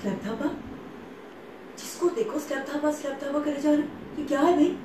Slab Thapa जिसको देखो slab Thapa slab Thapa करे जा रहे ये क्या है भाई?